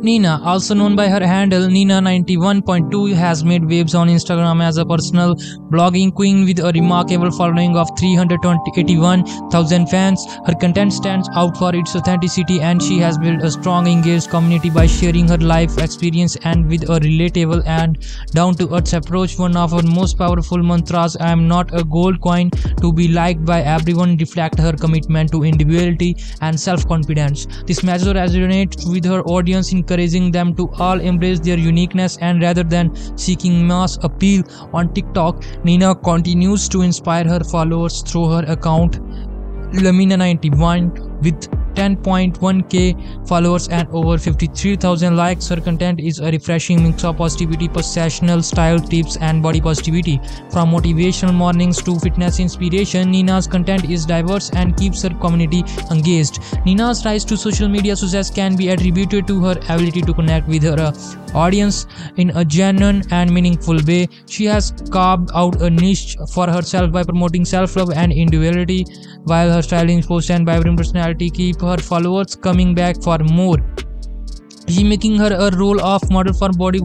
Nina, also known by her handle Nina91.2, has made waves on Instagram as a personal blogging queen with a remarkable following of 381,000 fans. Her content stands out for its authenticity and she has built a strong engaged community by sharing her life experience and with a relatable and down-to-earth approach. One of her most powerful mantras, I am not a gold coin to be liked by everyone, reflect her commitment to individuality and self-confidence. This message resonates with her audience in encouraging them to all embrace their uniqueness and rather than seeking mass appeal on TikTok, Nina continues to inspire her followers through her account Lamina91 with 10.1k followers and over 53,000 likes. Her content is a refreshing mix of positivity, professional style tips, and body positivity. From motivational mornings to fitness inspiration, Nina's content is diverse and keeps her community engaged. Nina's rise to social media success can be attributed to her ability to connect with her uh, audience in a genuine and meaningful way. She has carved out a niche for herself by promoting self-love and individuality, while her styling posts and vibrant personality keep her followers coming back for more. She making her a role of model for body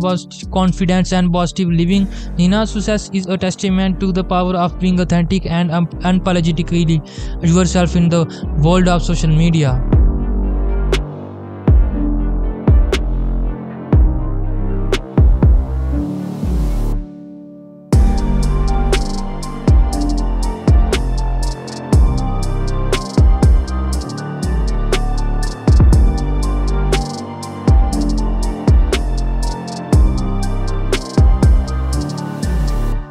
confidence and positive living. Nina's success is a testament to the power of being authentic and unapologetically yourself in the world of social media.